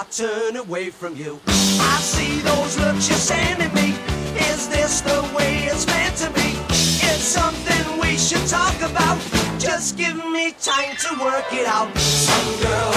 I turn away from you. I see those looks you're sending me. Is this the way it's meant to be? It's something we should talk about. Just give me time to work it out. Some girl.